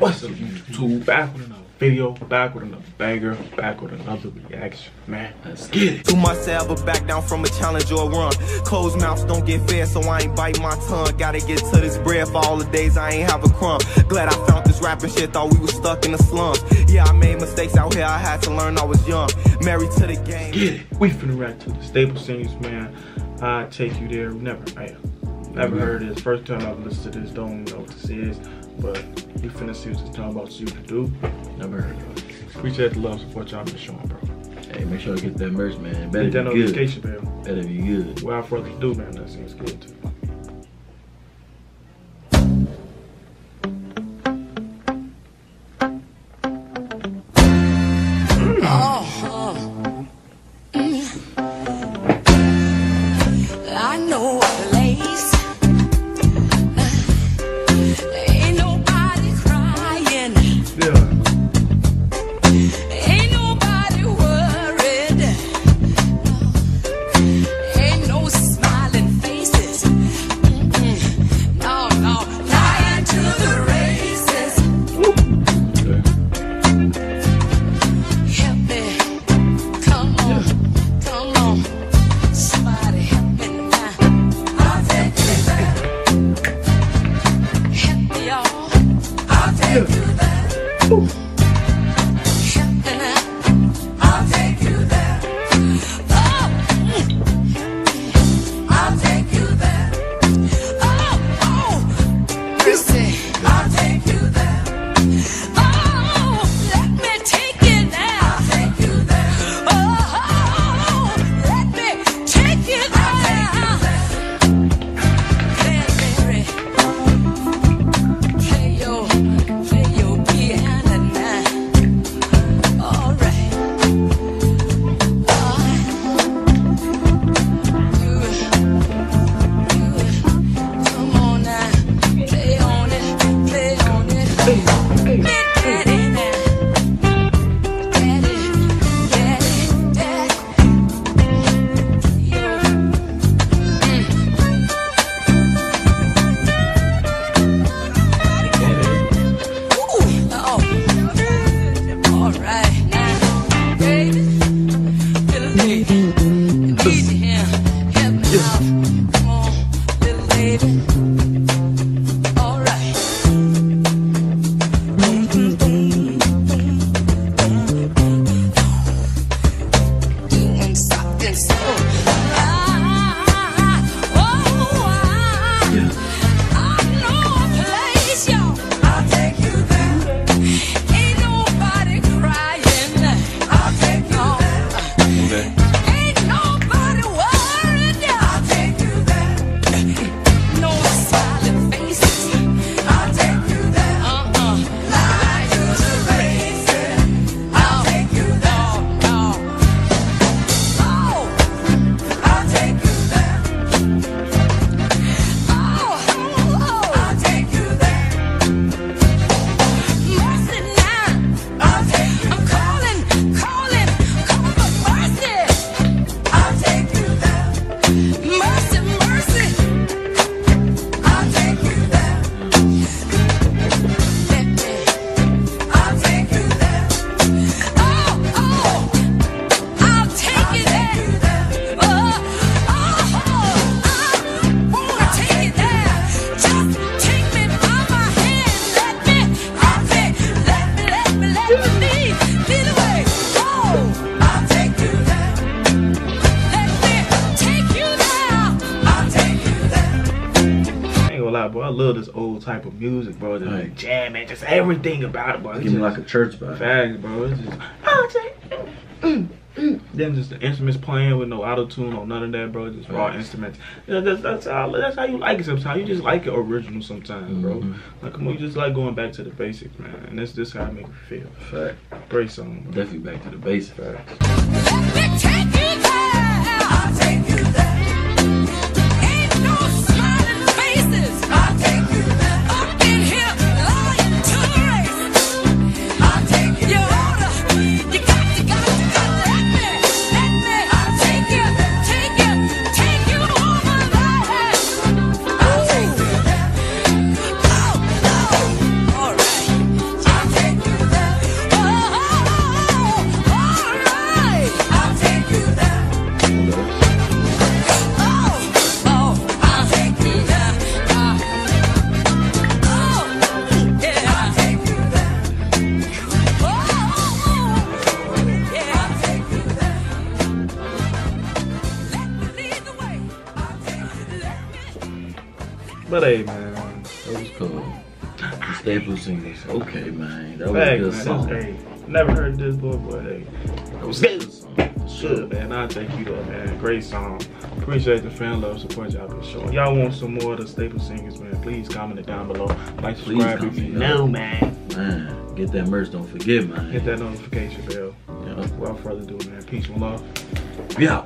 What's up, YouTube? Back with another video, back with another banger, back with another reaction. Man, let's get it. To myself, but back down from a challenge or a run. Closed mouths don't get fed, so I ain't bite my tongue. Gotta get to this bread for all the days I ain't have a crumb. Glad I found this rapping shit, thought we was stuck in the slums. Yeah, I made mistakes out here, I had to learn I was young. Married to the game. Get it. We finna rap to the staple singers, man. I take you there. Never, man. Never mm-hmm. heard this. First time I've listened to this. Don't know what this is. But we finna see what this talking about. See what to do. Never heard of it. Appreciate the love support y'all been showing, bro. Hey, make sure to get that merch, man. It Better Hit that be good. notification bell. Better be good. Without further ado, man, that seems good too. There. Little bro. I love this old type of music, bro. Just Right. jam, man. Just everything about it, bro. It's Give me like a church vibe. facts, bro. It's just, I'll mm, mm. Then just the instruments playing with no auto tune or none of that, bro. Just raw instruments. Yeah, that's that's how that's how you like it sometimes. You just like it original sometimes, bro. Mhm. Like come on, you just like going back to the basics, man. And that's just how I make you feel. Fact. Great song, bro. Definitely back to the basics. But hey, man. That was cool. The Staple Singers. Okay, man. That was a good man. song. Hey, never heard this boy, but hey. That was a good song. Sure. Good, man. I thank you though, man. Great song. Appreciate the fan love support y'all been showing. Y'all want some more of the staple singers, man? Please comment it down below. Like, subscribe if you know, man. Man, get that merch. Don't forget, man. Hit that notification bell. Yeah. Without further ado, man. Peace and love. Yeah.